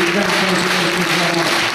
你这样说我就没有信心